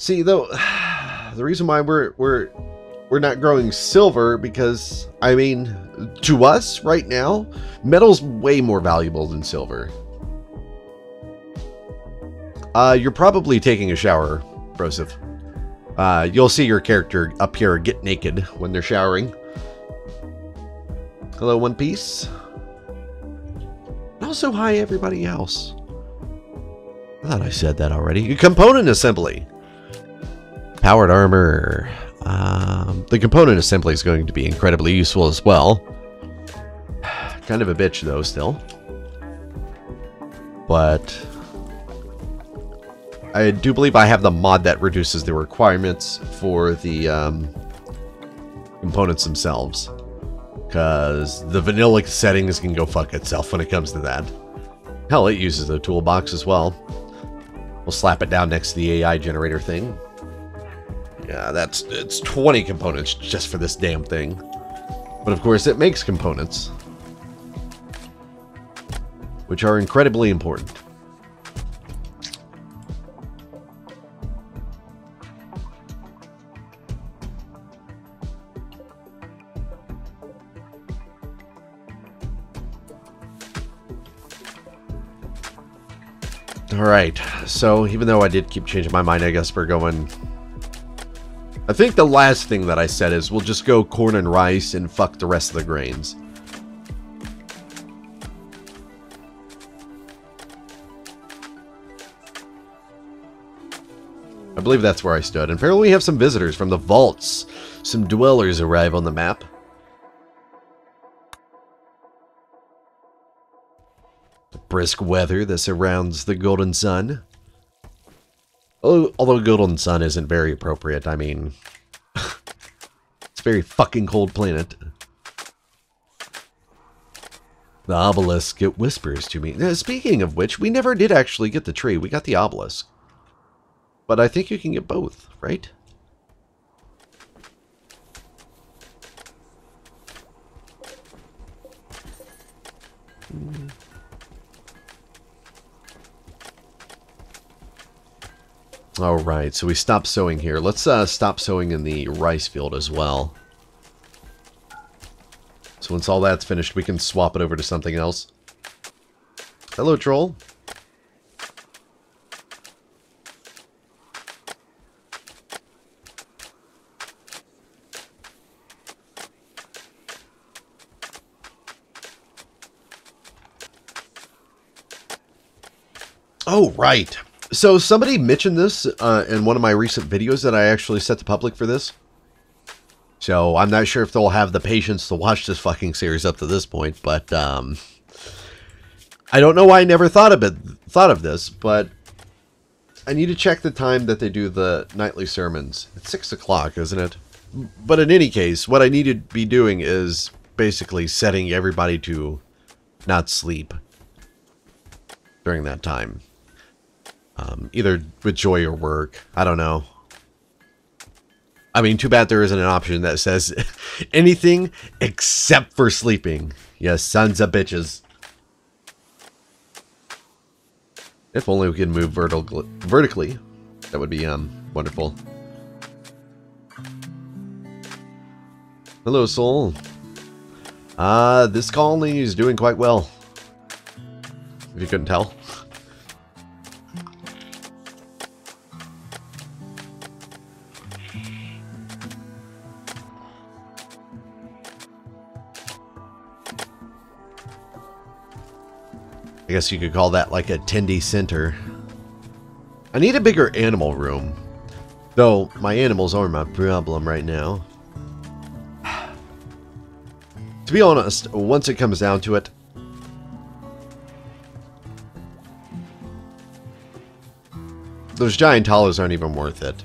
See, though, the reason why we're we're we're not growing silver because I mean, to us right now, metal's way more valuable than silver. Uh, you're probably taking a shower, Broseph. Uh, you'll see your character up here get naked when they're showering. Hello, One Piece. Also, hi, everybody else. I thought I said that already. Component assembly. Powered armor. Um, the component assembly is going to be incredibly useful as well. kind of a bitch, though, still. But I do believe I have the mod that reduces the requirements for the um, components themselves. Because the vanilla settings can go fuck itself when it comes to that. Hell, it uses the toolbox as well. We'll slap it down next to the AI generator thing. Yeah, that's it's 20 components just for this damn thing. But of course, it makes components. Which are incredibly important. Alright, so even though I did keep changing my mind, I guess we're going... I think the last thing that I said is we'll just go corn and rice and fuck the rest of the grains. I believe that's where I stood. And apparently we have some visitors from the vaults. Some dwellers arrive on the map. The brisk weather that surrounds the Golden Sun. Although Golden Sun isn't very appropriate, I mean... it's a very fucking cold planet. The obelisk, it whispers to me. Now, speaking of which, we never did actually get the tree. We got the obelisk. But I think you can get both, right? Alright, so we stopped sowing here. Let's uh, stop sowing in the rice field as well. So once all that's finished, we can swap it over to something else. Hello, troll. Oh, right. So somebody mentioned this uh, in one of my recent videos that I actually set to public for this. So I'm not sure if they'll have the patience to watch this fucking series up to this point, but um, I don't know why I never thought of it, thought of this, but I need to check the time that they do the nightly sermons. It's six o'clock, isn't it? But in any case, what I need to be doing is basically setting everybody to not sleep during that time. Um, either with joy or work. I don't know. I mean, too bad there isn't an option that says anything except for sleeping. Yes, sons of bitches. If only we could move vertical vertically. That would be um wonderful. Hello, soul. Uh, this colony is doing quite well. If you couldn't tell. Guess you could call that like a tendy center. I need a bigger animal room. Though, my animals are my problem right now. to be honest, once it comes down to it, those giant hollows aren't even worth it.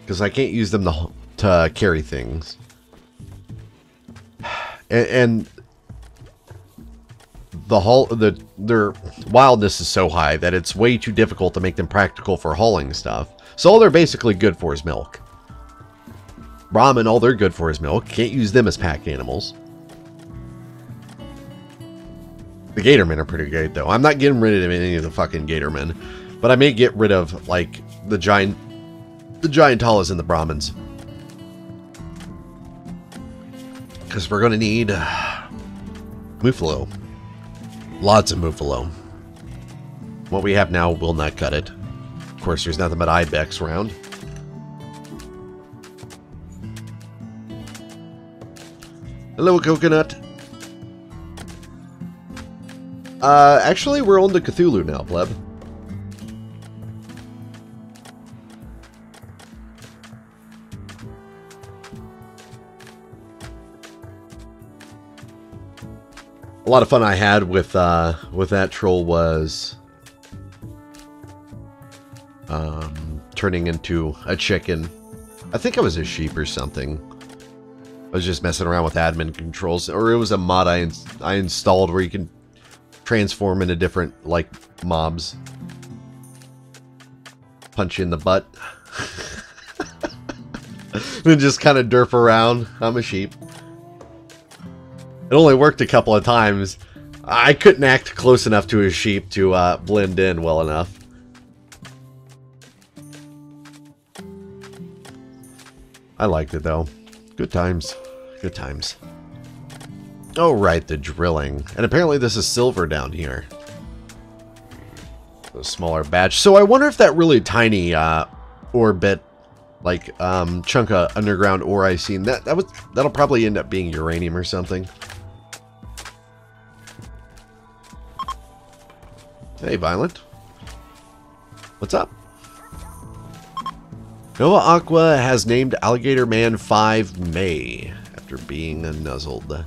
Because I can't use them to, to carry things. And, and the haul the their wildness is so high that it's way too difficult to make them practical for hauling stuff. So all they're basically good for is milk. Ramen, all they're good for is milk. Can't use them as pack animals. The Gatormen are pretty great, though. I'm not getting rid of any of the fucking Gatormen. But I may get rid of, like, the giant, the giant Talas and the Brahmins. Because we're going to need uh, Muffalo. Lots of Muffalo. What we have now will not cut it. Of course, there's nothing but Ibex around. Hello, Coconut. Uh, actually, we're on the Cthulhu now, pleb. A lot of fun I had with uh, with that troll was um, turning into a chicken. I think I was a sheep or something. I was just messing around with admin controls, or it was a mod I, in I installed where you can transform into different, like, mobs. Punch you in the butt. and just kind of derp around. I'm a sheep. It only worked a couple of times. I couldn't act close enough to his sheep to uh, blend in well enough. I liked it though. Good times. Good times. Oh, right, the drilling. And apparently this is silver down here. A smaller batch. So I wonder if that really tiny uh, ore bit, like um, chunk of underground ore I seen, that, that was, that'll probably end up being uranium or something. Hey, Violent. What's up? Nova Aqua has named Alligator Man 5 May after being nuzzled.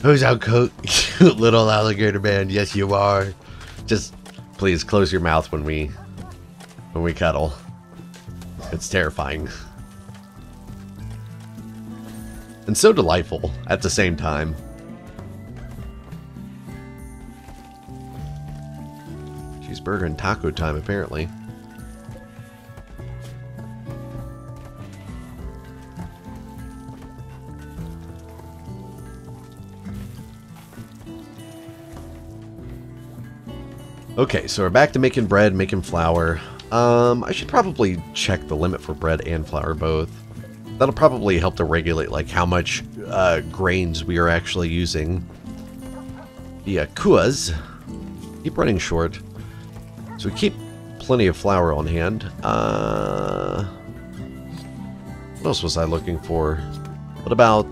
Who's out, coat? little alligator man. Yes, you are. Just please close your mouth when we when we cuddle. It's terrifying. And so delightful at the same time. Cheeseburger and taco time, apparently. Okay, so we're back to making bread, making flour. Um, I should probably check the limit for bread and flour both. That'll probably help to regulate like how much uh, grains we are actually using. The uh, kuas keep running short, so we keep plenty of flour on hand. Uh, what else was I looking for? What about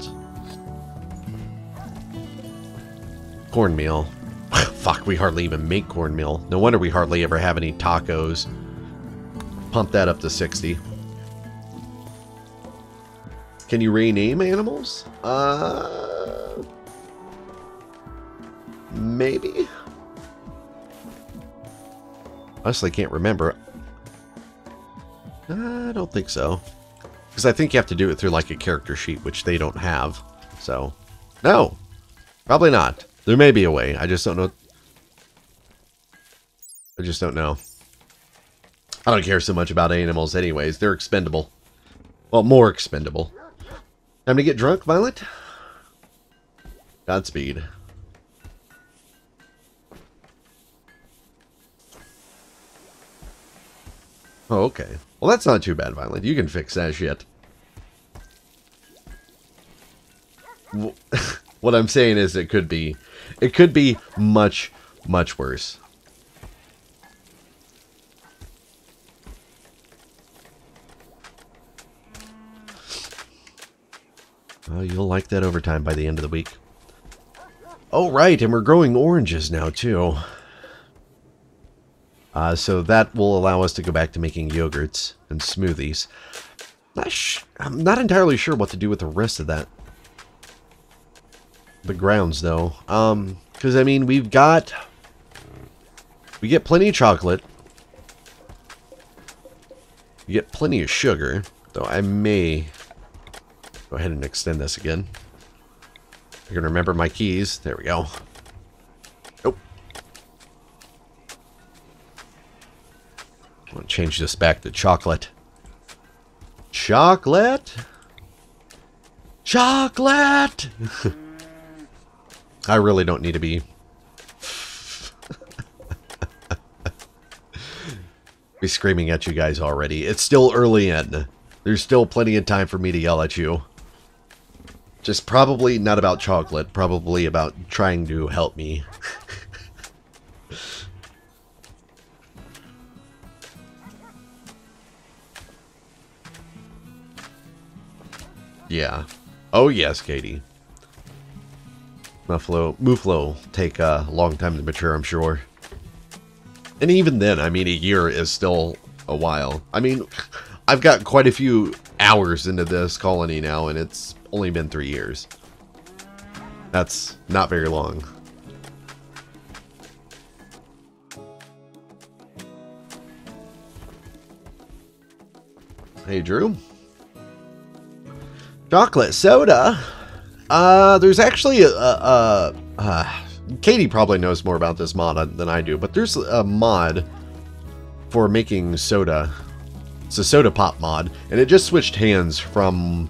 cornmeal? Fuck, we hardly even make cornmeal. No wonder we hardly ever have any tacos. Pump that up to 60. Can you rename animals? Uh... Maybe? Honestly, can't remember. I don't think so. Because I think you have to do it through like a character sheet, which they don't have. So, no. Probably not. There may be a way. I just don't know I just don't know. I don't care so much about animals anyways. They're expendable. Well, more expendable. Time to get drunk, Violet? Godspeed. Oh, okay. Well, that's not too bad, Violet. You can fix that shit. what I'm saying is it could be... It could be much, much worse. You'll like that overtime by the end of the week. Oh, right, and we're growing oranges now, too. Uh, so that will allow us to go back to making yogurts and smoothies. Not I'm not entirely sure what to do with the rest of that. The grounds, though. Um, because, I mean, we've got... We get plenty of chocolate. We get plenty of sugar. Though I may Go ahead and extend this again. I can remember my keys. There we go. To change this back to chocolate. Chocolate? Chocolate! I really don't need to be... be screaming at you guys already. It's still early in. There's still plenty of time for me to yell at you. Just probably not about chocolate, probably about trying to help me. Yeah. Oh yes, Katie. Muffalo, Muflo take a long time to mature, I'm sure. And even then, I mean, a year is still a while. I mean, I've got quite a few hours into this colony now, and it's only been three years. That's not very long. Hey, Drew. Chocolate soda? Uh, there's actually a, a, a uh, Katie probably knows more about this mod than I do, but there's a mod for making soda. It's a soda pop mod, and it just switched hands from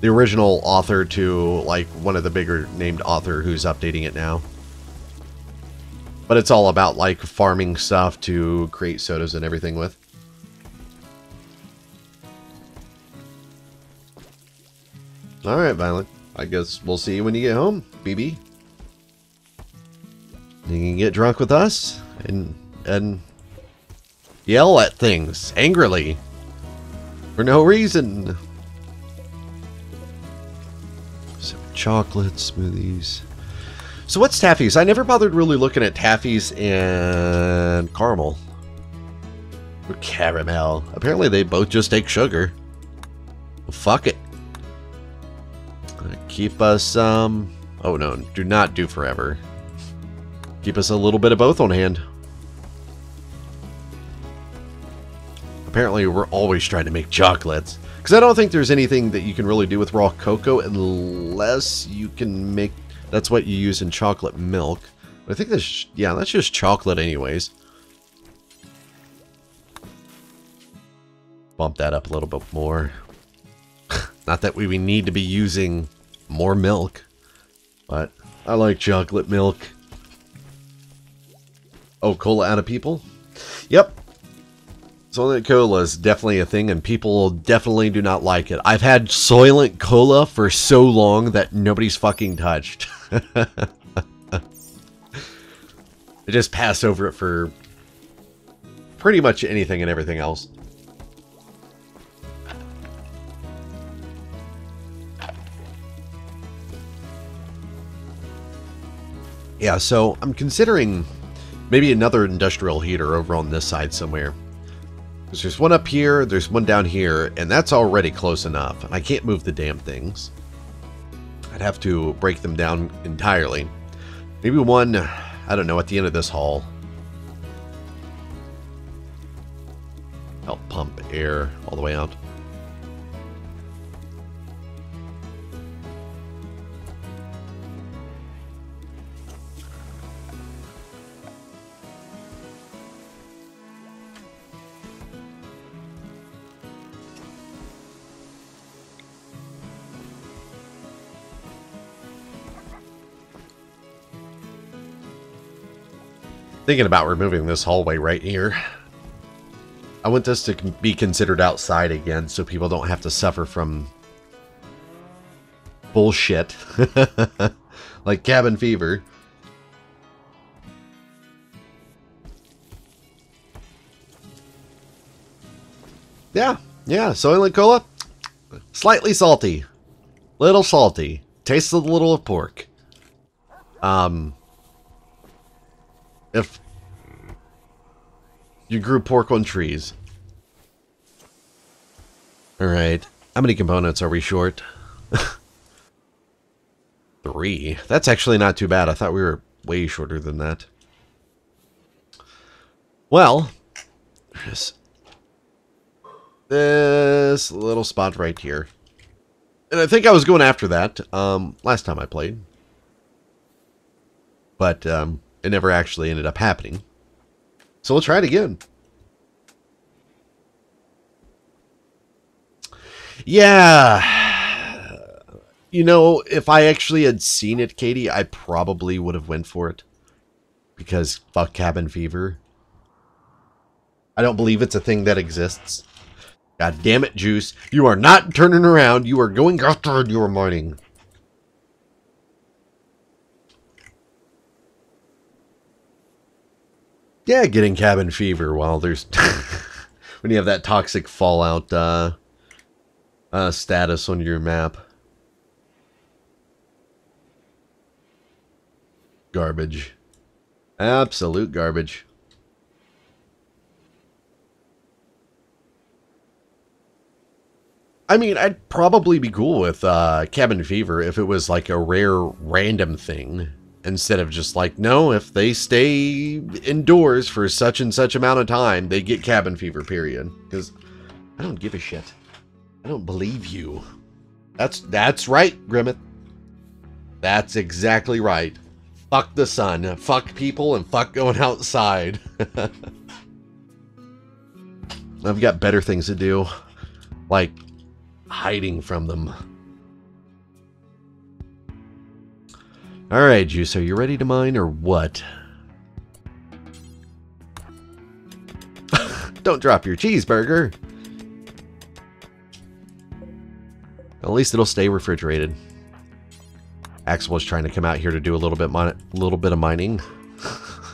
the original author to like one of the bigger named author who's updating it now. But it's all about like farming stuff to create sodas and everything with. Alright, Violet. I guess we'll see you when you get home, BB. You can get drunk with us and and yell at things angrily for no reason. Some chocolate smoothies. So what's taffies? I never bothered really looking at taffies and caramel. Or caramel. Apparently they both just take sugar. Well, fuck it. Keep us, um... Oh no, do not do forever. Keep us a little bit of both on hand. Apparently we're always trying to make chocolates. Because I don't think there's anything that you can really do with raw cocoa unless you can make... That's what you use in chocolate milk. I think that's... Yeah, that's just chocolate anyways. Bump that up a little bit more. Not that we need to be using more milk. But I like chocolate milk. Oh, cola out of people? Yep. Soylent Cola is definitely a thing, and people definitely do not like it. I've had Soylent Cola for so long that nobody's fucking touched. I just pass over it for pretty much anything and everything else. Yeah, so I'm considering maybe another industrial heater over on this side somewhere. Because there's one up here, there's one down here, and that's already close enough. And I can't move the damn things. I'd have to break them down entirely. Maybe one, I don't know, at the end of this hall. Help pump air all the way out. Thinking about removing this hallway right here. I want this to be considered outside again so people don't have to suffer from bullshit. like cabin fever. Yeah, yeah, Soylent Cola. Slightly salty. Little salty. Tastes a little of pork. Um, if you grew pork on trees. Alright. How many components are we short? Three. That's actually not too bad. I thought we were way shorter than that. Well, just this little spot right here. And I think I was going after that um, last time I played. But um, it never actually ended up happening. So we'll try it again. Yeah. You know, if I actually had seen it, Katie, I probably would have went for it. Because fuck cabin fever. I don't believe it's a thing that exists. God damn it, Juice. You are not turning around. You are going after your mining. Yeah, getting cabin fever while there's... when you have that toxic fallout uh, uh, status on your map. Garbage. Absolute garbage. I mean, I'd probably be cool with uh, Cabin Fever if it was like a rare random thing. Instead of just like, no, if they stay indoors for such and such amount of time, they get cabin fever, period. Because I don't give a shit. I don't believe you. That's that's right, Grimmett. That's exactly right. Fuck the sun, fuck people, and fuck going outside. I've got better things to do. Like hiding from them. Alright, Juice, are you ready to mine or what? Don't drop your cheeseburger! At least it'll stay refrigerated. Axel was trying to come out here to do a little bit, little bit of mining.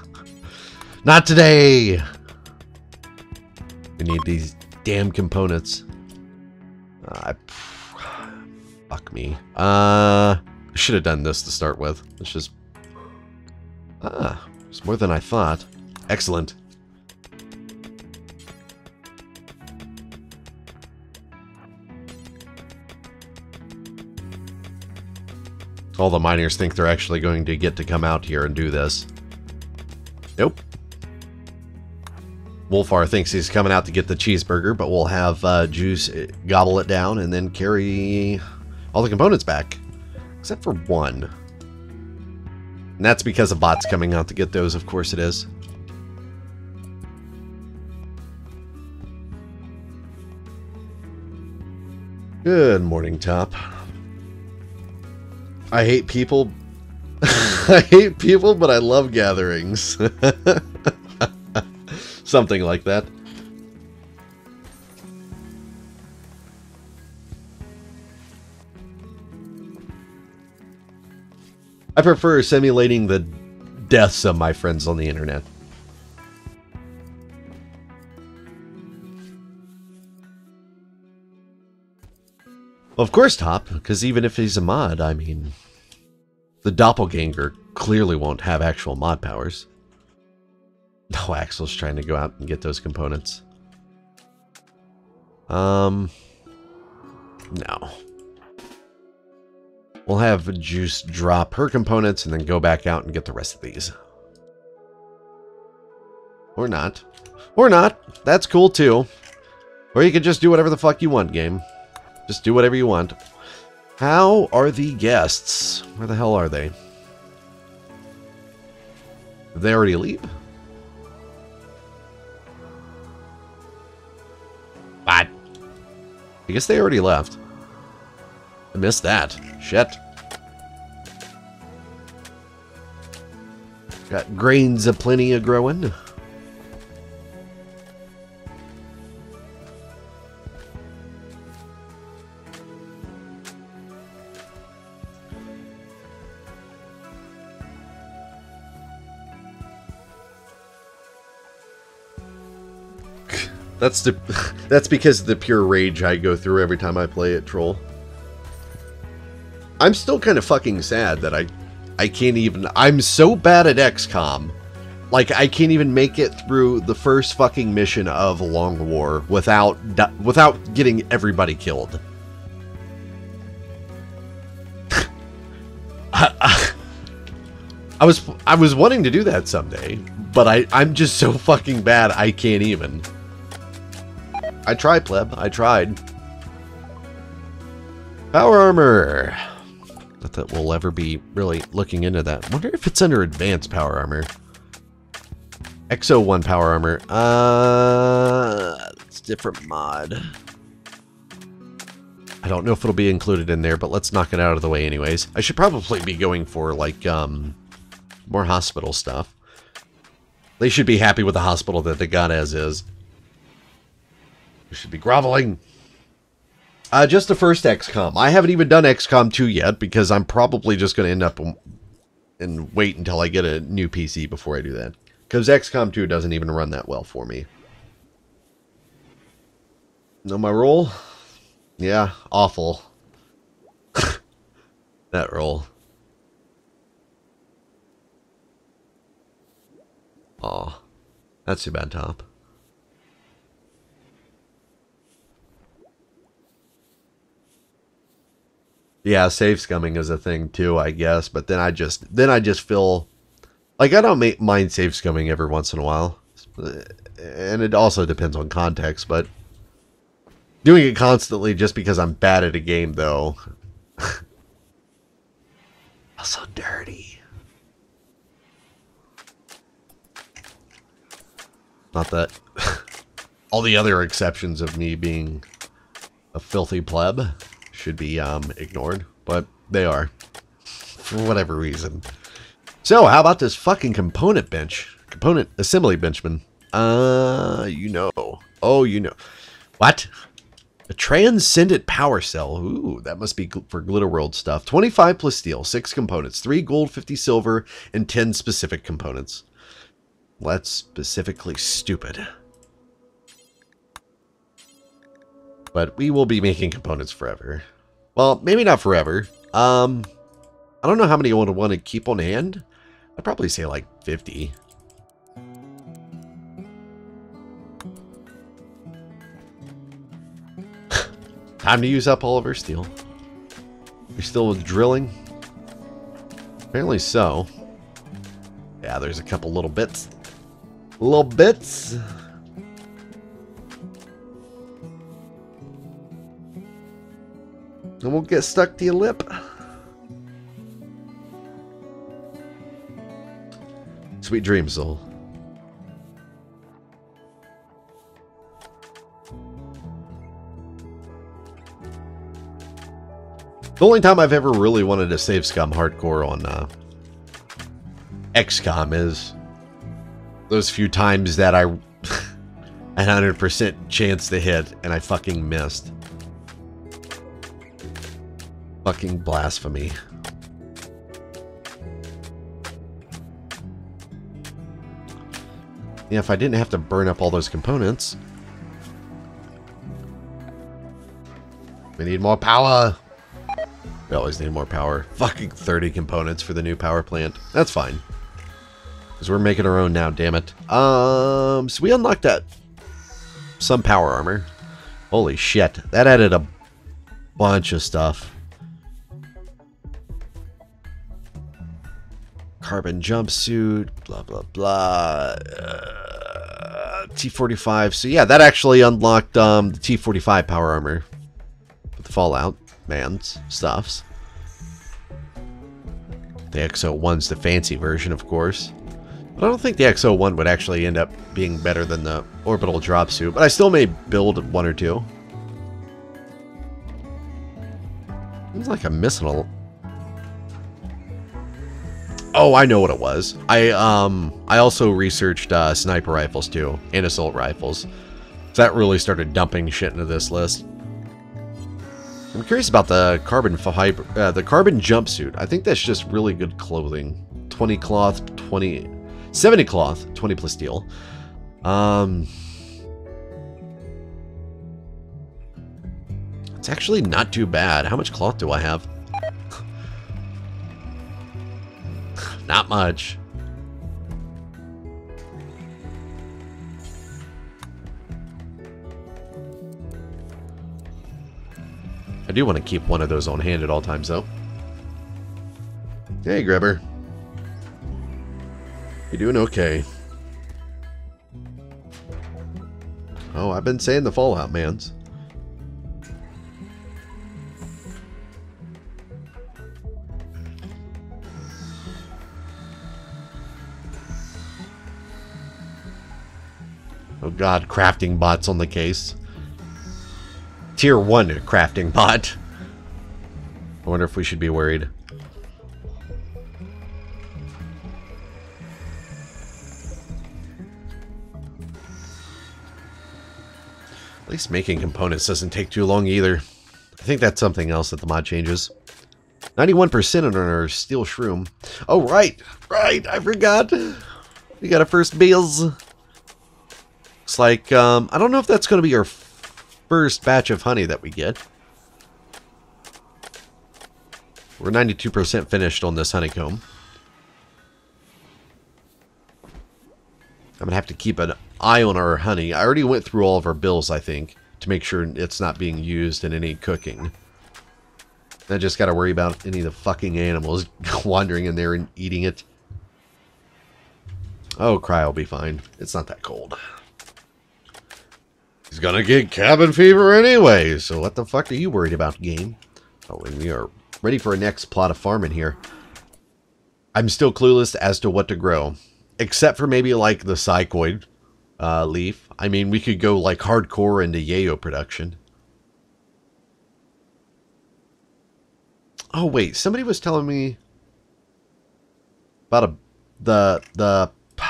Not today! We need these damn components. Uh, fuck me. Uh... Should have done this to start with. It's just... Ah, it's more than I thought. Excellent. All the miners think they're actually going to get to come out here and do this. Nope. Wolfar thinks he's coming out to get the cheeseburger, but we'll have uh, Juice gobble it down and then carry all the components back. Except for one. And that's because a bot's coming out to get those, of course it is. Good morning, Top. I hate people. I hate people, but I love gatherings. Something like that. I prefer simulating the deaths of my friends on the internet. Of course, Top, because even if he's a mod, I mean, the doppelganger clearly won't have actual mod powers. No, Axel's trying to go out and get those components. Um, no. We'll have Juice drop her components and then go back out and get the rest of these. Or not. Or not. That's cool too. Or you can just do whatever the fuck you want, game. Just do whatever you want. How are the guests? Where the hell are they? Did they already leave? What? I guess they already left. I missed that. Shit. Got grains of plenty of growing. That's the that's because of the pure rage I go through every time I play it, troll. I'm still kind of fucking sad that I I can't even I'm so bad at XCOM. Like I can't even make it through the first fucking mission of Long War without without getting everybody killed. I, was I was wanting to do that someday, but I I'm just so fucking bad I can't even. I tried, pleb. I tried. Power armor. Not that we'll ever be really looking into that. wonder if it's under advanced power armor. Exo 1 power armor. Uh, it's different mod. I don't know if it'll be included in there, but let's knock it out of the way anyways. I should probably be going for, like, um, more hospital stuff. They should be happy with the hospital that they got as is. We should be groveling. Uh, just the first XCOM. I haven't even done XCOM 2 yet because I'm probably just going to end up and wait until I get a new PC before I do that. Because XCOM 2 doesn't even run that well for me. Know my role? Yeah, awful. that roll. Aw. That's too bad, Top. Yeah, save scumming is a thing too, I guess. But then I just then I just feel like I don't make, mind save scumming every once in a while, and it also depends on context. But doing it constantly just because I'm bad at a game, though, I'm so dirty. Not that all the other exceptions of me being a filthy pleb should be um, ignored, but they are. For whatever reason. So, how about this fucking component bench? Component assembly benchman. Uh, you know. Oh, you know. What? A transcendent power cell. Ooh, that must be for Glitter World stuff. 25 plus steel, 6 components, 3 gold, 50 silver, and 10 specific components. Well, that's specifically stupid. But we will be making components forever. Well, maybe not forever. Um, I don't know how many I would want to keep on hand. I'd probably say like 50. Time to use up all of our steel. We're still with drilling? Apparently so. Yeah, there's a couple little bits. Little bits. And we'll get stuck to your lip. Sweet dreams, Soul. The only time I've ever really wanted to save scum hardcore on uh, XCOM is those few times that I a 100% chance to hit and I fucking missed. Fucking blasphemy. Yeah, if I didn't have to burn up all those components. We need more power. We always need more power. Fucking 30 components for the new power plant. That's fine. Because we're making our own now, damn it. Um, so we unlocked that. Some power armor. Holy shit. That added a bunch of stuff. Carbon jumpsuit, blah, blah, blah. Uh, T-45. So yeah, that actually unlocked um, the T-45 power armor. With the Fallout man's stuffs. The XO1's the fancy version, of course. But I don't think the XO1 would actually end up being better than the orbital drop suit. But I still may build one or two. Seems like I'm missing a Oh, I know what it was. I um I also researched uh, sniper rifles too and assault rifles. So that really started dumping shit into this list. I'm curious about the carbon fiber, uh, the carbon jumpsuit. I think that's just really good clothing. 20 cloth, 20, 70 cloth, 20 plus steel. Um, it's actually not too bad. How much cloth do I have? Not much. I do want to keep one of those on hand at all times, though. Hey, Grabber. You doing okay? Oh, I've been saying the Fallout mans. Oh god, crafting bots on the case. Tier 1 crafting bot. I wonder if we should be worried. At least making components doesn't take too long either. I think that's something else that the mod changes. 91% on our steel shroom. Oh, right. Right. I forgot. We got our first bales. Like, um, I don't know if that's going to be our first batch of honey that we get. We're 92% finished on this honeycomb. I'm going to have to keep an eye on our honey. I already went through all of our bills, I think, to make sure it's not being used in any cooking. I just got to worry about any of the fucking animals wandering in there and eating it. Oh, Cry will be fine. It's not that cold. He's gonna get cabin fever anyway, so what the fuck are you worried about, game? Oh, and we are ready for our next plot of farming here. I'm still clueless as to what to grow. Except for maybe like the psychoid uh, leaf. I mean, we could go like hardcore into yayo production. Oh wait, somebody was telling me about a the the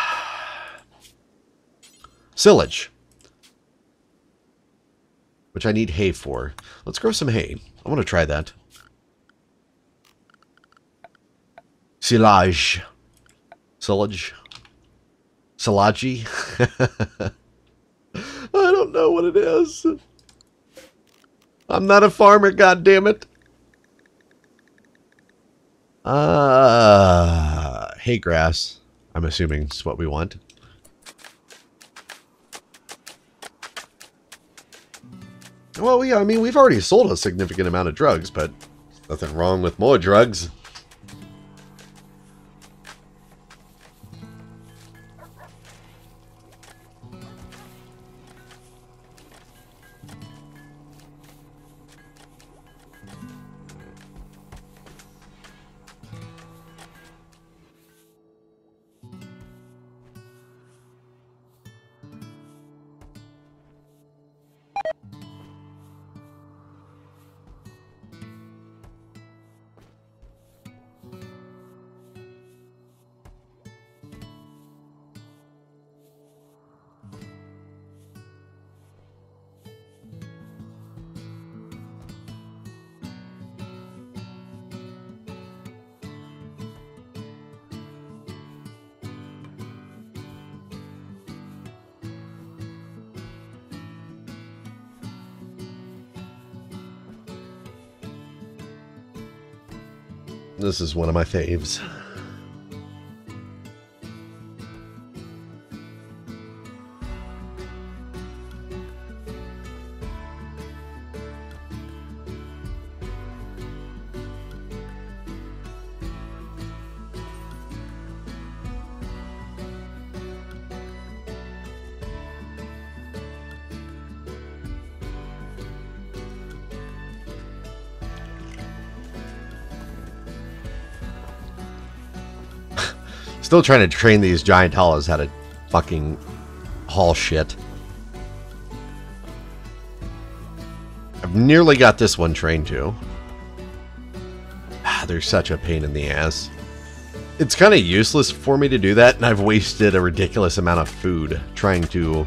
silage, which I need hay for. Let's grow some hay. I want to try that. Silage. Silage. Silagi. I don't know what it is. I'm not a farmer, God damn it. Uh, hay grass. I'm assuming is what we want. Well, yeah, I mean, we've already sold a significant amount of drugs, but nothing wrong with more drugs. Is one of my faves. Still trying to train these giant hollows how to fucking haul shit. I've nearly got this one trained too. Ah, they're such a pain in the ass. It's kind of useless for me to do that, and I've wasted a ridiculous amount of food trying to...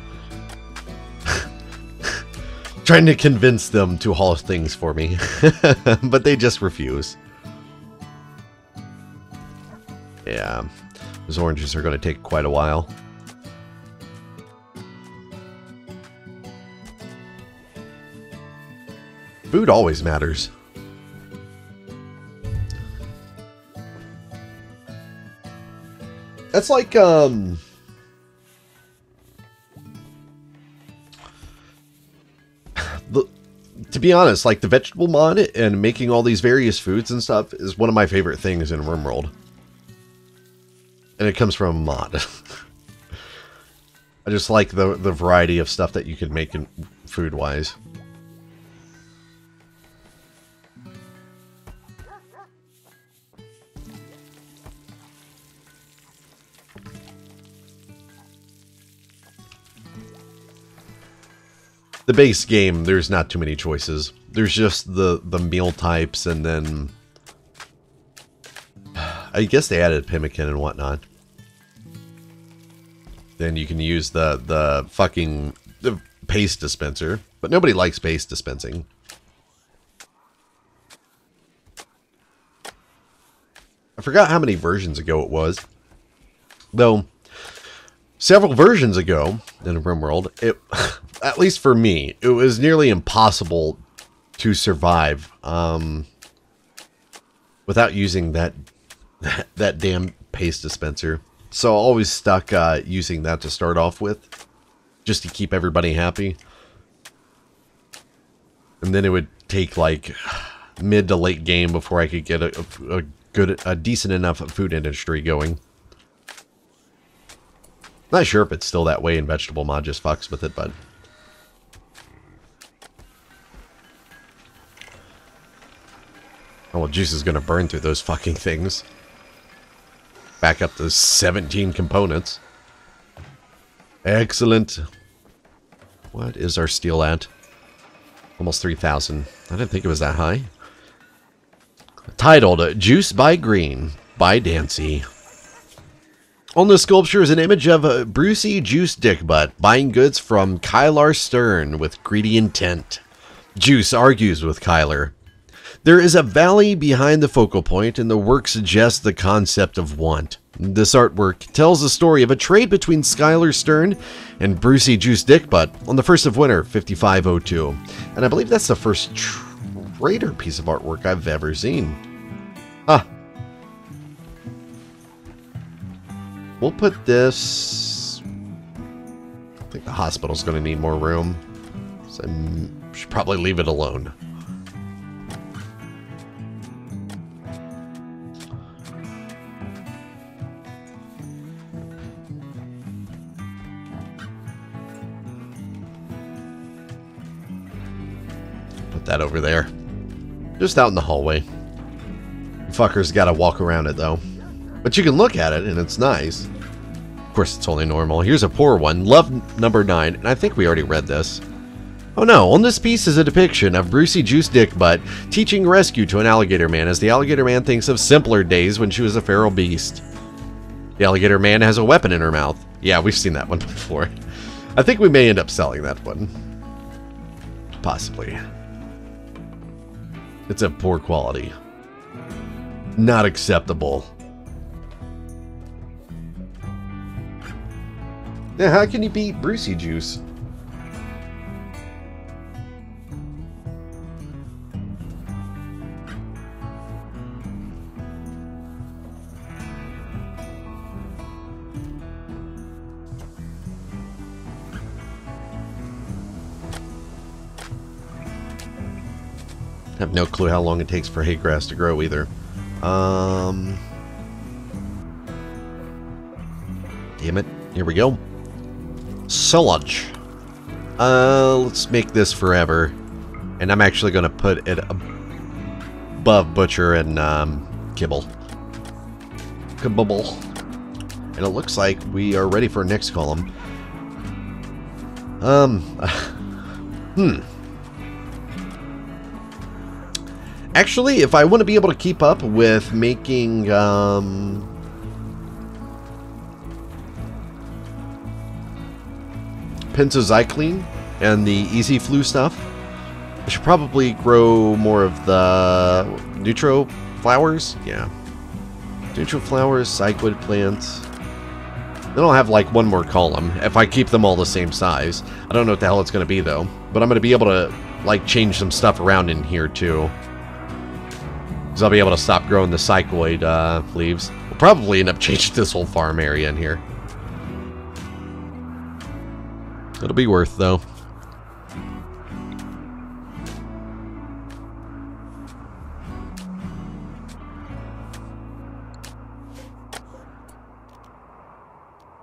trying to convince them to haul things for me. but they just refuse. Yeah. Those oranges are going to take quite a while. Food always matters. That's like, um... The, to be honest, like the vegetable mod and making all these various foods and stuff is one of my favorite things in RimWorld. And it comes from a mod. I just like the, the variety of stuff that you can make in food-wise. The base game, there's not too many choices. There's just the, the meal types and then I guess they added pemmican and whatnot. Then you can use the the fucking the paste dispenser, But nobody likes paste dispensing. I forgot how many versions ago it was. Though, several versions ago in a RimWorld, it, at least for me, it was nearly impossible to survive um, without using that, that, that damn paste dispenser. So always stuck uh, using that to start off with, just to keep everybody happy. And then it would take like mid to late game before I could get a, a, good, a decent enough food industry going. Not sure if it's still that way in Vegetable Mod just fucks with it, but... Oh, well, juice is going to burn through those fucking things. Back up to 17 components. Excellent. What is our steel at? Almost 3,000. I didn't think it was that high. Titled Juice by Green by Dancy. On the sculpture is an image of a Brucey Juice Dickbutt buying goods from Kylar Stern with greedy intent. Juice argues with Kylar. There is a valley behind the focal point, and the work suggests the concept of want. This artwork tells the story of a trade between Skylar Stern and Brucey Juice Dickbutt on the 1st of winter, 5502. And I believe that's the first trader piece of artwork I've ever seen. Ah. We'll put this... I think the hospital's going to need more room. So I should probably leave it alone. That over there. Just out in the hallway. Fuckers gotta walk around it, though. But you can look at it, and it's nice. Of course, it's only normal. Here's a poor one. Love number 9, and I think we already read this. Oh no, on this piece is a depiction of Brucey Juice Dick Dickbutt teaching rescue to an alligator man as the alligator man thinks of simpler days when she was a feral beast. The alligator man has a weapon in her mouth. Yeah, we've seen that one before. I think we may end up selling that one. Possibly. It's of poor quality. Not acceptable. Now, how can you beat Brucey Juice? Have no clue how long it takes for hay grass to grow either. Um, damn it. Here we go. Silage. Uh, let's make this forever. And I'm actually going to put it above Butcher and um, Kibble. Kibble. And it looks like we are ready for next column. Um, hmm. Actually, if I want to be able to keep up with making, um... Penoxycyline and the Easy Flu stuff, I should probably grow more of the Neutro flowers. Yeah. Neutro flowers, psychoid plants. Then I'll have like one more column if I keep them all the same size. I don't know what the hell it's going to be though. But I'm going to be able to like change some stuff around in here too. I'll be able to stop growing the psychoid uh, leaves. We'll probably end up changing this whole farm area in here. It'll be worth, though.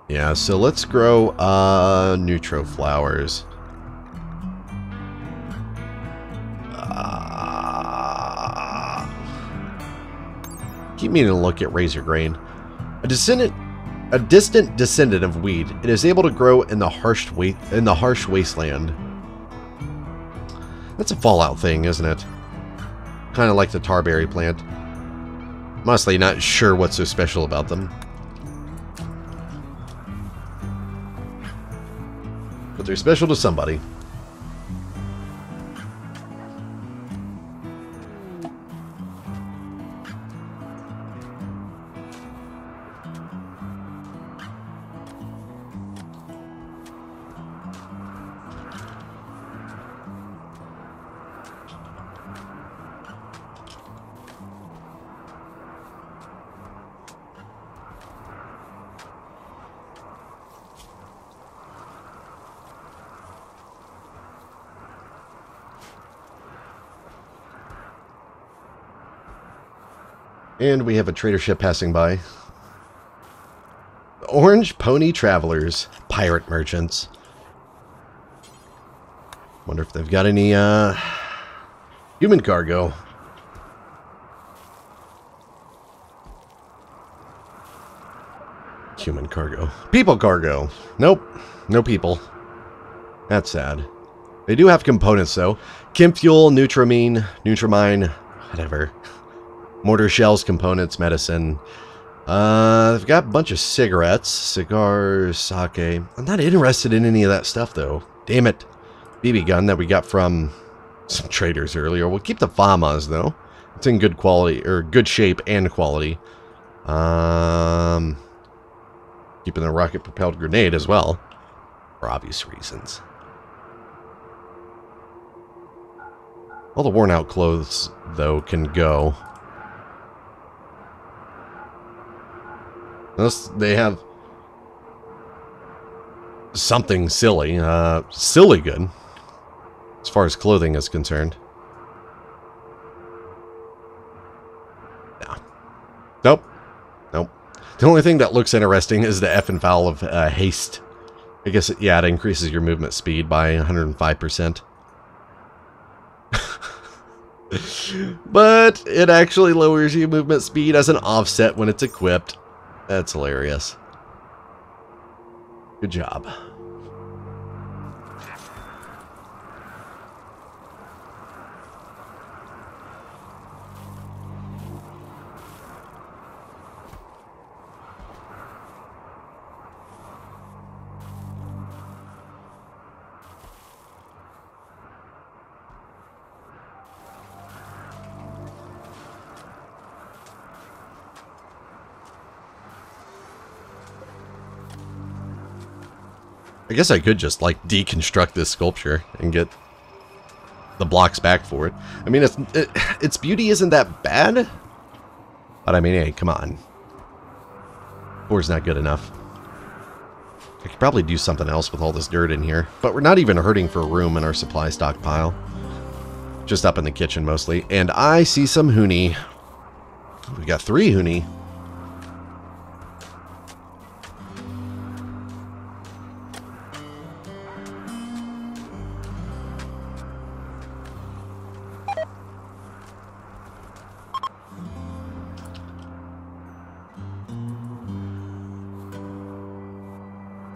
Yeah, so let's grow uh, neutro flowers. Meaning to look at razor grain. A descendant a distant descendant of weed, it is able to grow in the harsh in the harsh wasteland. That's a Fallout thing, isn't it? Kind of like the tarberry plant. I'm honestly not sure what's so special about them. But they're special to somebody. And we have a trader ship passing by. Orange Pony Travelers. Pirate merchants. Wonder if they've got any, uh... Human cargo. Human cargo. People cargo. Nope. No people. That's sad. They do have components, though. Chem fuel, Neutroamine, Neutroamine, whatever. Mortar shells, components, medicine. Uh, they've got a bunch of cigarettes, cigars, sake. I'm not interested in any of that stuff, though. Damn it. BB gun that we got from some traders earlier. We'll keep the FAMAs, though. It's in good quality, or good shape and quality. Um, keeping the rocket-propelled grenade as well, for obvious reasons. All the worn-out clothes, though, can go. Unless they have something silly. Uh, silly good, as far as clothing is concerned. No. Nope. Nope. The only thing that looks interesting is the F and foul of uh, haste. I guess, it, yeah, it increases your movement speed by 105%. but it actually lowers your movement speed as an offset when it's equipped. That's hilarious. Good job. I guess I could just, like, deconstruct this sculpture and get the blocks back for it. I mean, it's, it, its beauty isn't that bad. But I mean, hey, come on. Four's not good enough. I could probably do something else with all this dirt in here. But we're not even hurting for room in our supply stockpile. Just up in the kitchen mostly. And I see some huni. We got three huni.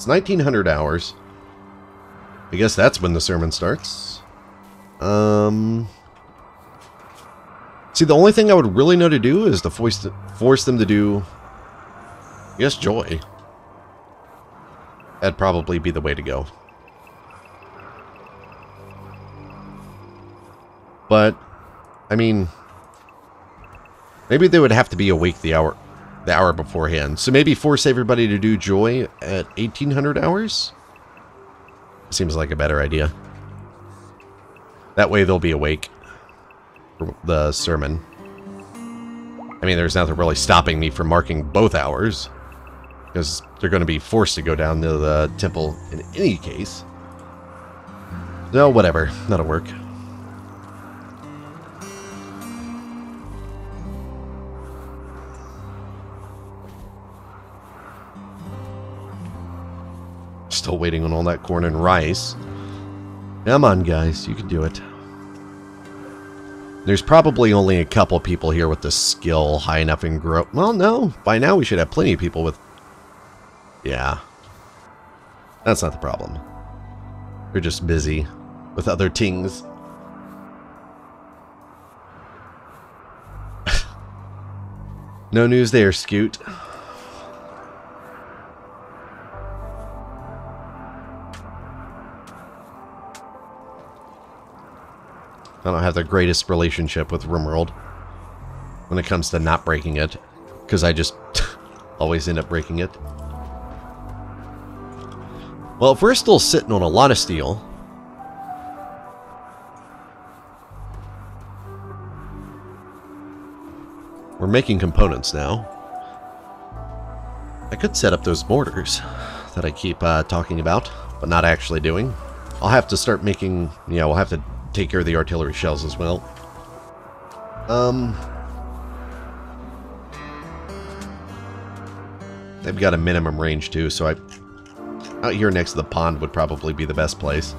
1900 hours. I guess that's when the sermon starts. Um... See, the only thing I would really know to do is to force, force them to do... I guess joy. That'd probably be the way to go. But, I mean... Maybe they would have to be awake the hour the hour beforehand. So maybe force everybody to do Joy at 1800 hours? Seems like a better idea. That way they'll be awake for the sermon. I mean, there's nothing really stopping me from marking both hours. Because they're going to be forced to go down to the temple in any case. No, whatever. That'll work. Still waiting on all that corn and rice. Come on, guys. You can do it. There's probably only a couple people here with the skill high enough in grow. Well, no. By now we should have plenty of people with... Yeah. That's not the problem. We're just busy with other things. no news there, Scoot. I don't have the greatest relationship with RimWorld when it comes to not breaking it, because I just always end up breaking it. Well, if we're still sitting on a lot of steel, we're making components now. I could set up those mortars that I keep uh, talking about, but not actually doing. I'll have to start making, yeah, we'll have to take care of the artillery shells as well. Um, They've got a minimum range too, so I out here next to the pond would probably be the best place.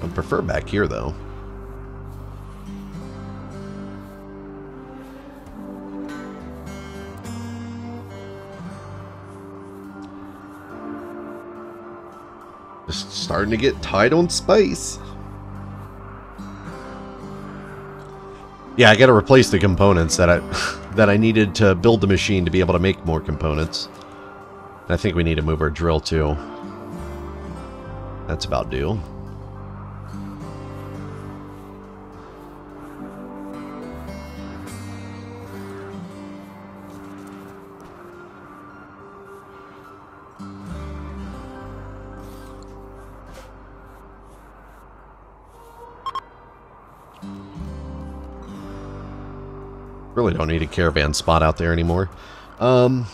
I'd prefer back here though. Starting to get tight on space. Yeah, I gotta replace the components that I that I needed to build the machine to be able to make more components. I think we need to move our drill too. That's about due. Really don't need a caravan spot out there anymore. Um,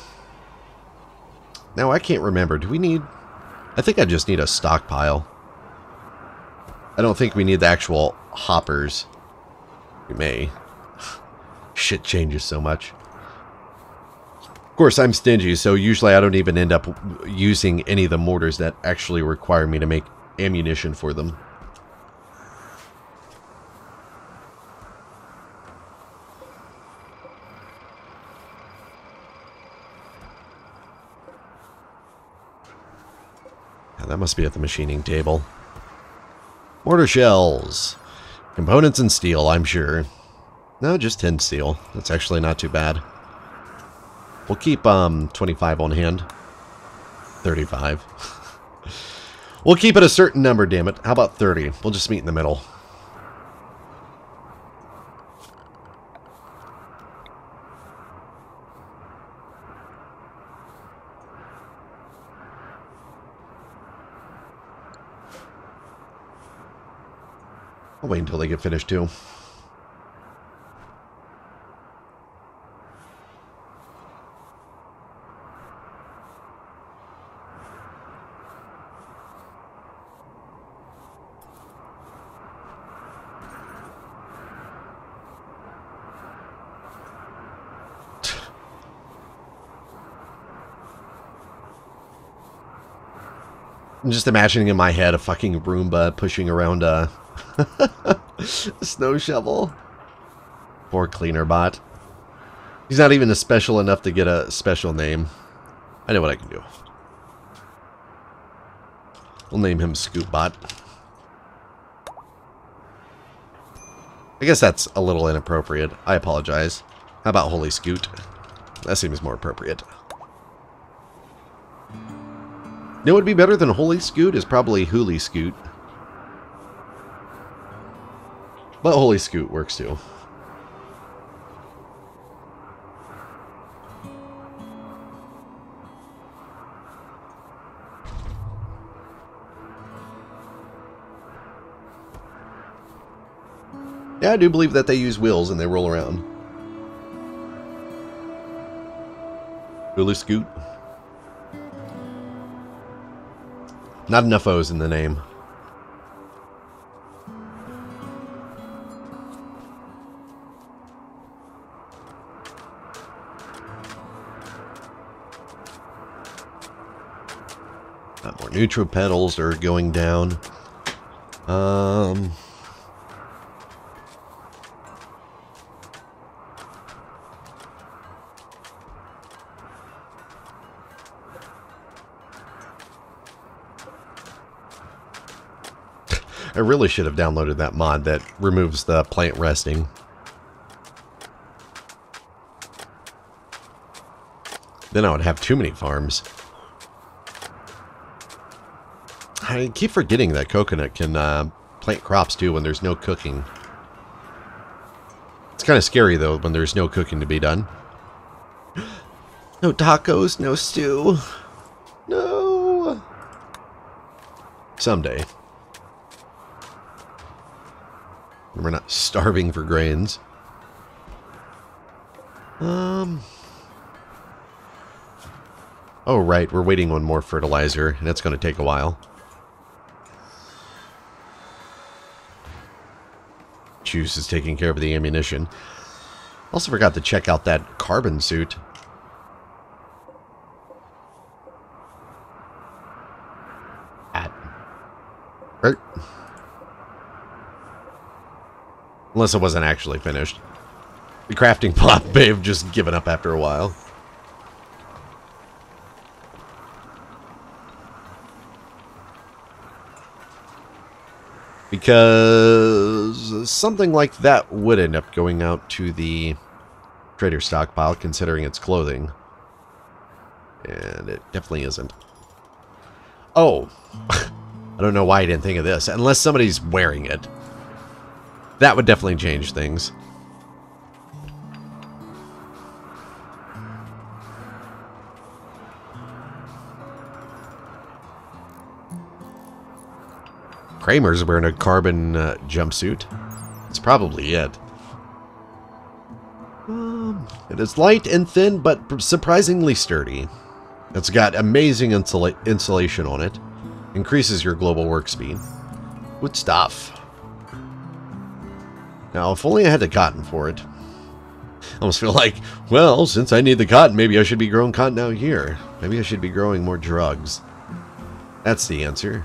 now, I can't remember. Do we need... I think I just need a stockpile. I don't think we need the actual hoppers. We may. Shit changes so much. Of course, I'm stingy, so usually I don't even end up using any of the mortars that actually require me to make ammunition for them. that must be at the machining table. Mortar shells. Components and steel, I'm sure. No, just 10 steel. That's actually not too bad. We'll keep um 25 on hand. 35. we'll keep it a certain number, damn it. How about 30? We'll just meet in the middle. I'll wait until they get finished too. I'm just imagining in my head a fucking Roomba pushing around a Snow shovel. Poor cleaner bot. He's not even a special enough to get a special name. I know what I can do. We'll name him Scootbot. I guess that's a little inappropriate. I apologize. How about Holy Scoot? That seems more appropriate. You know what would be better than Holy Scoot is probably Hooly Scoot. But Holy Scoot works too. Yeah, I do believe that they use wheels and they roll around. Hula Scoot. Not enough O's in the name. Neutral pedals are going down. Um... I really should have downloaded that mod that removes the plant resting. Then I would have too many farms. I keep forgetting that coconut can uh, plant crops too when there's no cooking. It's kind of scary though when there's no cooking to be done. No tacos, no stew. No. Someday. We're not starving for grains. Um... Oh, right, we're waiting on more fertilizer, and it's going to take a while. Juice is taking care of the ammunition. Also forgot to check out that carbon suit. At. Er. Unless it wasn't actually finished. The crafting pot may have just given up after a while. Because something like that would end up going out to the trader stockpile, considering it's clothing. And it definitely isn't. Oh, I don't know why I didn't think of this. Unless somebody's wearing it. That would definitely change things. Kramer's wearing a carbon uh, jumpsuit. It's probably it. Um, it is light and thin, but surprisingly sturdy. It's got amazing insula insulation on it. Increases your global work speed. Good stuff. Now, if only I had the cotton for it. I almost feel like, well, since I need the cotton, maybe I should be growing cotton out here. Maybe I should be growing more drugs. That's the answer.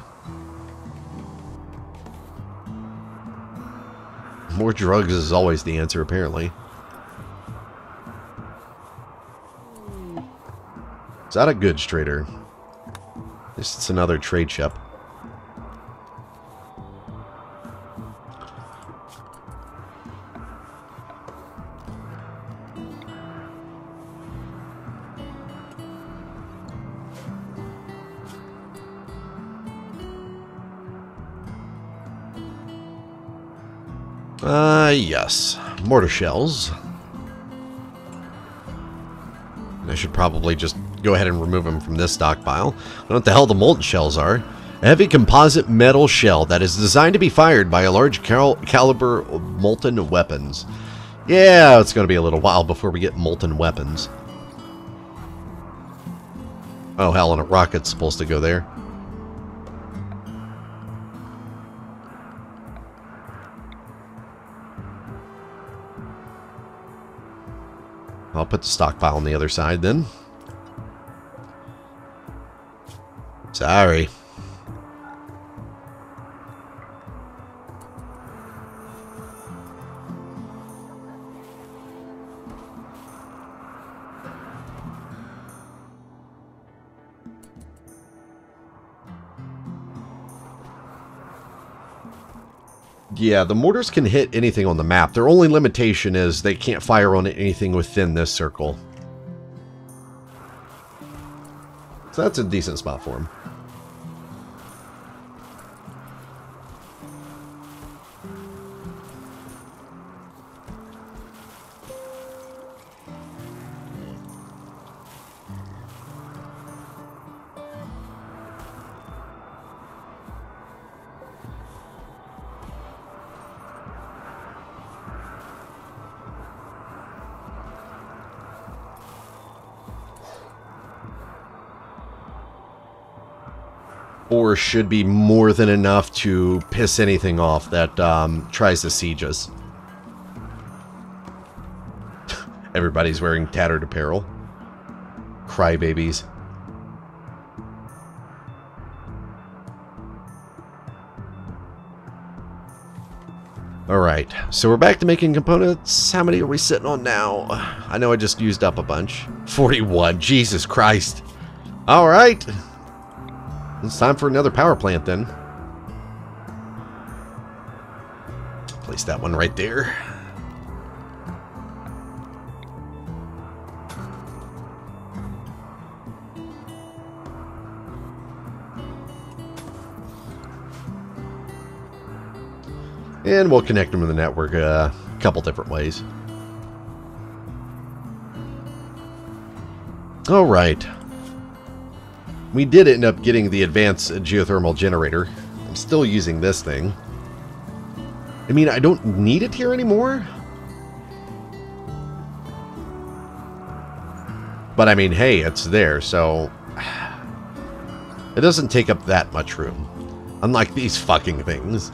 More drugs is always the answer, apparently. Is that a goods trader? This is another trade ship. Uh, yes. Mortar shells. I should probably just go ahead and remove them from this stockpile. I don't know what the hell the molten shells are. A heavy composite metal shell that is designed to be fired by a large cal caliber molten weapons. Yeah, it's going to be a little while before we get molten weapons. Oh, hell, and a rocket's supposed to go there. I'll put the stockpile on the other side then. Sorry. Yeah, the mortars can hit anything on the map. Their only limitation is they can't fire on anything within this circle. So that's a decent spot for them. Or should be more than enough to piss anything off that um, tries to siege us. Everybody's wearing tattered apparel. Crybabies. Alright, so we're back to making components. How many are we sitting on now? I know I just used up a bunch. 41, Jesus Christ. Alright, it's time for another power plant then. Place that one right there. And we'll connect them to the network uh, a couple different ways. All right. We did end up getting the advanced geothermal generator. I'm still using this thing. I mean, I don't need it here anymore. But I mean, hey, it's there, so It doesn't take up that much room. Unlike these fucking things.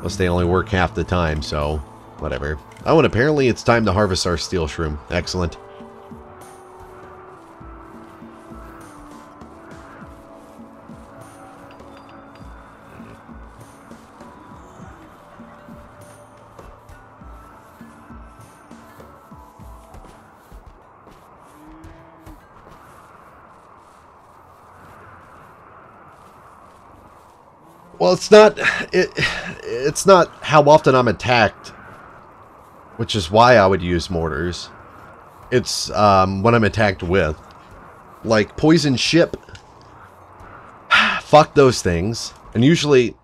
Plus they only work half the time, so whatever. Oh, and apparently it's time to harvest our steel shroom. Excellent. Well, it's not it it's not how often I'm attacked, which is why I would use mortars. It's um, when I'm attacked with like poison ship. Fuck those things. And usually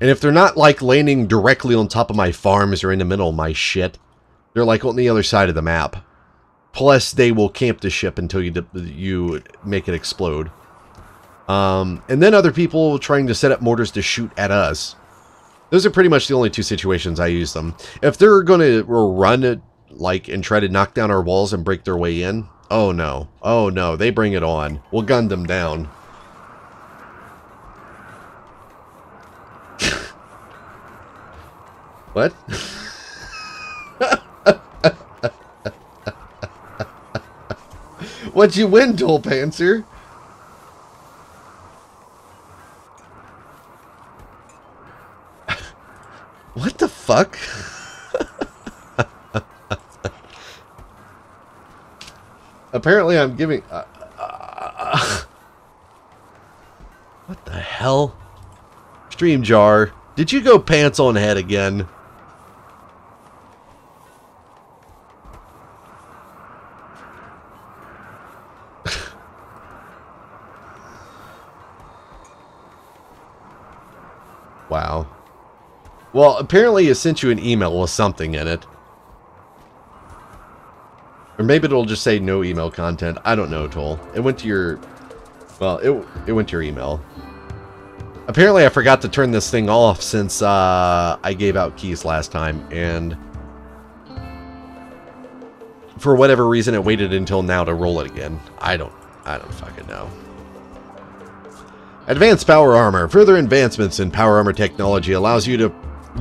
and if they're not like landing directly on top of my farms or in the middle of my shit, they're like on the other side of the map. Plus they will camp the ship until you you make it explode. Um, and then other people trying to set up mortars to shoot at us. Those are pretty much the only two situations I use them. If they're going to run it, like, and try to knock down our walls and break their way in, oh no. Oh no, they bring it on. We'll gun them down. what? What'd you win, Dual Panzer? What the fuck? Apparently I'm giving... Uh, uh, what the hell? Stream jar. Did you go pants on head again? wow. Well, apparently it sent you an email with something in it. Or maybe it'll just say no email content. I don't know, Toll. It went to your... Well, it, it went to your email. Apparently I forgot to turn this thing off since uh, I gave out keys last time, and... For whatever reason, it waited until now to roll it again. I don't... I don't fucking know. Advanced Power Armor. Further advancements in power armor technology allows you to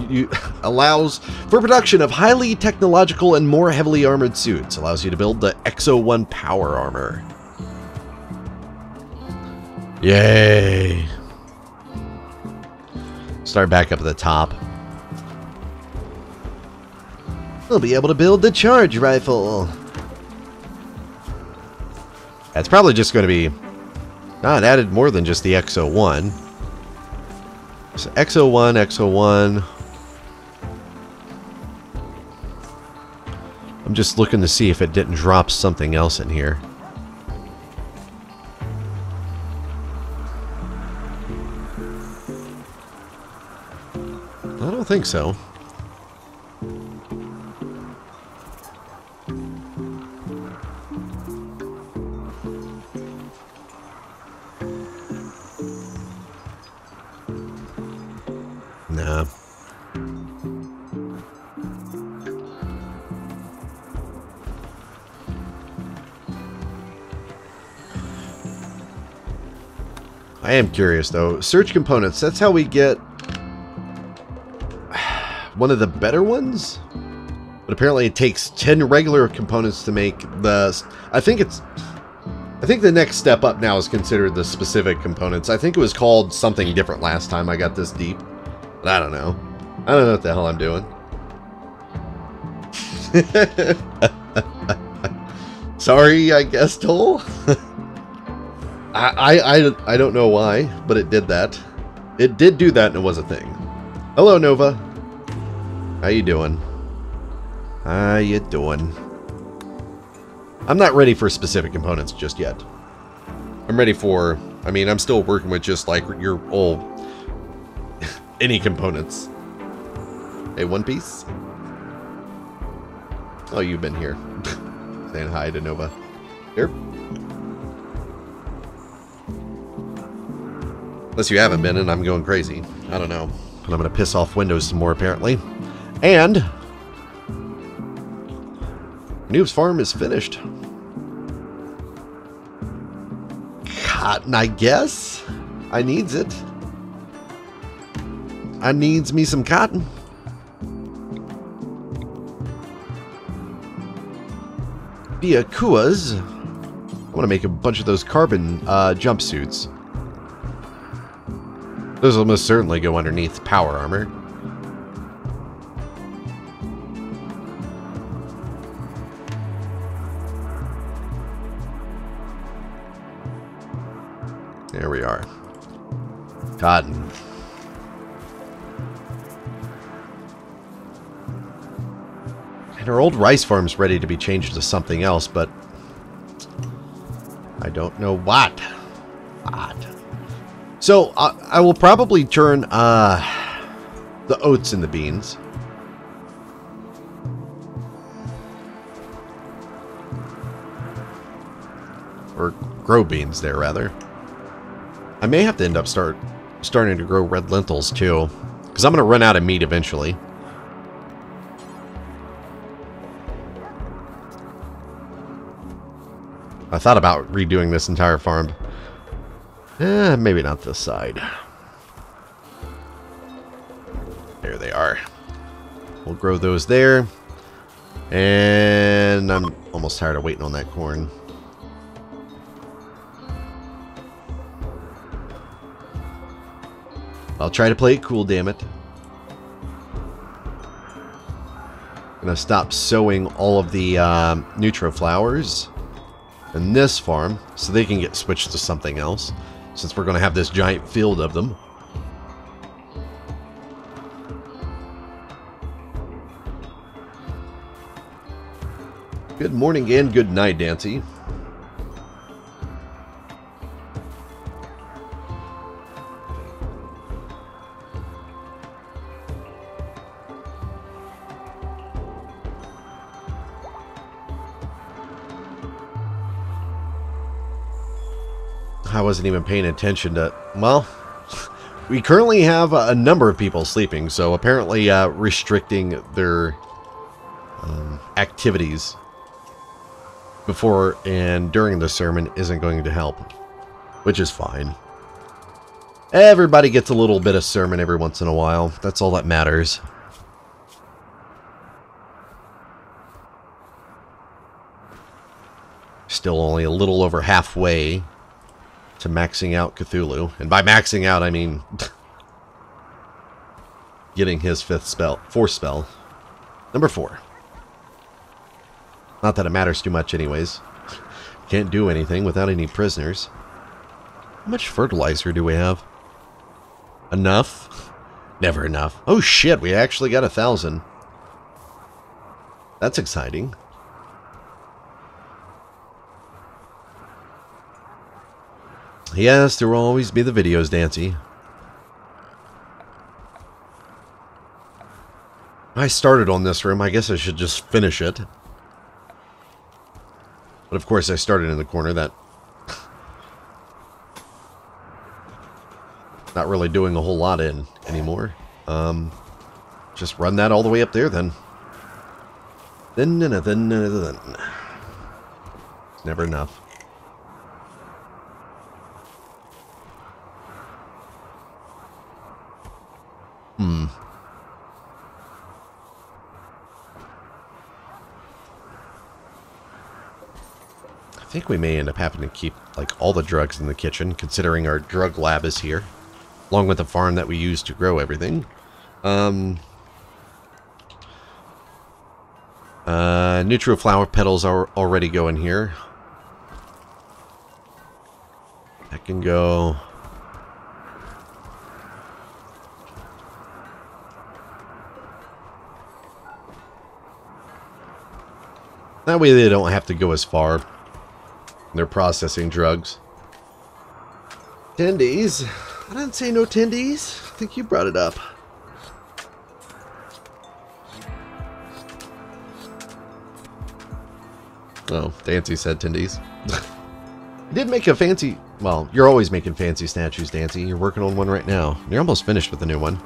you, allows for production of highly technological and more heavily armored suits. Allows you to build the Exo 1 power armor. Yay. Start back up at the top. We'll be able to build the charge rifle. That's probably just going to be... Not added more than just the Exo 1. So EXO1, Exo 1, I'm just looking to see if it didn't drop something else in here. I don't think so. I am curious, though. Search components, that's how we get one of the better ones? But apparently it takes 10 regular components to make the... I think it's... I think the next step up now is considered the specific components. I think it was called something different last time I got this deep. But I don't know. I don't know what the hell I'm doing. Sorry, I guess, Toll. I, I, I don't know why, but it did that. It did do that and it was a thing. Hello, Nova. How you doing? How you doing? I'm not ready for specific components just yet. I'm ready for... I mean, I'm still working with just like your old... any components. Hey, One Piece? Oh, you've been here. Saying hi to Nova. Here. Unless you haven't been and I'm going crazy. I don't know. But I'm going to piss off Windows some more, apparently. And... Noob's farm is finished. cotton, I guess. I needs it. I needs me some cotton. Via Kuas. I want to make a bunch of those carbon uh, jumpsuits. Those will most certainly go underneath power armor. There we are. Cotton. And our old rice farm's ready to be changed to something else, but I don't know what. What? So, uh, I will probably turn uh, the oats and the beans. Or grow beans there, rather. I may have to end up start starting to grow red lentils, too. Because I'm going to run out of meat eventually. I thought about redoing this entire farm. Eh, maybe not this side. There they are. We'll grow those there. And I'm almost tired of waiting on that corn. I'll try to play it cool, damn it. Gonna stop sowing all of the um, flowers in this farm so they can get switched to something else since we're going to have this giant field of them. Good morning and good night, Dancy. Wasn't even paying attention to... Well, we currently have a number of people sleeping, so apparently uh, restricting their um, activities before and during the sermon isn't going to help, which is fine. Everybody gets a little bit of sermon every once in a while. That's all that matters. Still only a little over halfway to maxing out Cthulhu. And by maxing out, I mean getting his fifth spell, fourth spell. Number four. Not that it matters too much anyways. Can't do anything without any prisoners. How much fertilizer do we have? Enough? Never enough. Oh shit, we actually got a thousand. That's exciting. Yes, there will always be the videos, Dancy. I started on this room. I guess I should just finish it. But of course I started in the corner that... not really doing a whole lot in anymore. Um, just run that all the way up there then. Then, then, then, then, then. It's never enough. Hmm. I think we may end up having to keep like all the drugs in the kitchen, considering our drug lab is here, along with the farm that we use to grow everything. Um, uh, Nutro flower petals are already going here. That can go That way they don't have to go as far. They're processing drugs. Tendies? I didn't say no tendies. I think you brought it up. Oh, Dancy said tendies. you did make a fancy... Well, you're always making fancy statues, Dancy. You're working on one right now. You're almost finished with the new one.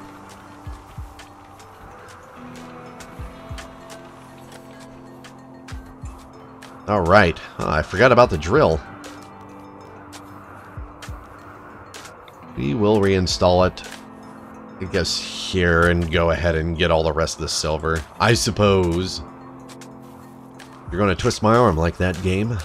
Alright, oh, I forgot about the drill. We will reinstall it, I guess, here and go ahead and get all the rest of the silver. I suppose. You're going to twist my arm like that game.